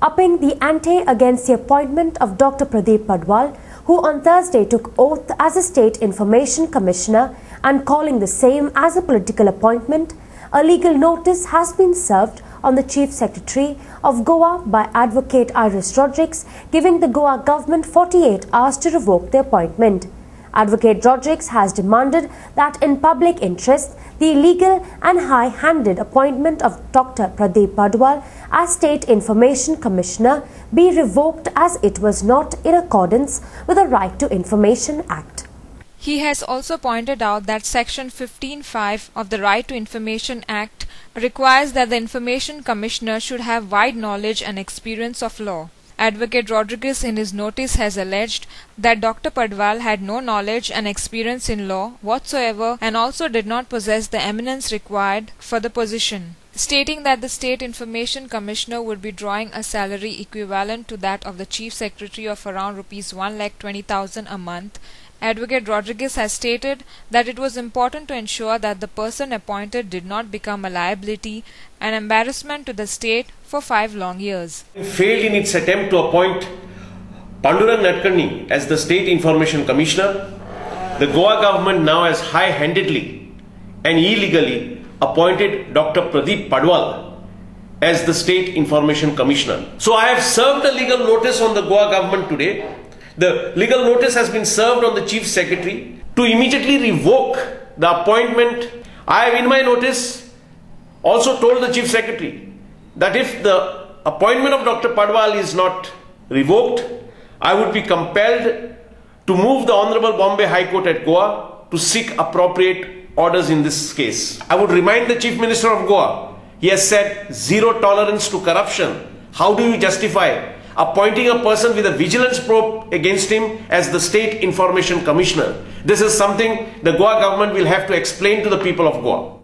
upping the ante against the appointment of Dr. Pradip Padwal, who on Thursday took oath as a State Information Commissioner and calling the same as a political appointment, a legal notice has been served on the Chief Secretary of Goa by Advocate Aires Rodrigues, giving the Goa government 48 hours to revoke the appointment. Advocate Rodrigues has demanded that in public interest, the illegal and high-handed appointment of Dr. Pradip Padwal as State Information Commissioner be revoked as it was not in accordance with the Right to Information Act. He has also pointed out that Section 15.5 of the Right to Information Act requires that the Information Commissioner should have wide knowledge and experience of law. Advocate Rodrigues in his notice has alleged that Dr. Padwal had no knowledge and experience in law whatsoever and also did not possess the eminence required for the position, stating that the State Information Commissioner would be drawing a salary equivalent to that of the Chief Secretary of around rupees 1,20,000 a month Advocate Rodrigues has stated that it was important to ensure that the person appointed did not become a liability, an embarrassment to the state for five long years. Failed in its attempt to appoint Pandurang Nadkarni as the State Information Commissioner, the Goa government now has high handedly and illegally appointed Dr. Pradip Padwal as the State Information Commissioner. So I have served a legal notice on the Goa government today the legal notice has been served on the Chief Secretary to immediately revoke the appointment. I have in my notice also told the Chief Secretary that if the appointment of Dr. Padwal is not revoked, I would be compelled to move the Honorable Bombay High Court at Goa to seek appropriate orders in this case. I would remind the Chief Minister of Goa, he has said zero tolerance to corruption. How do you justify appointing a person with a vigilance probe against him as the State Information Commissioner. This is something the Goa government will have to explain to the people of Goa.